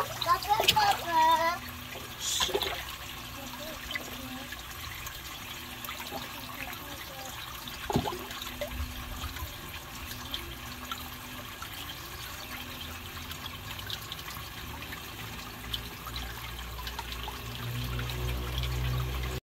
Papa.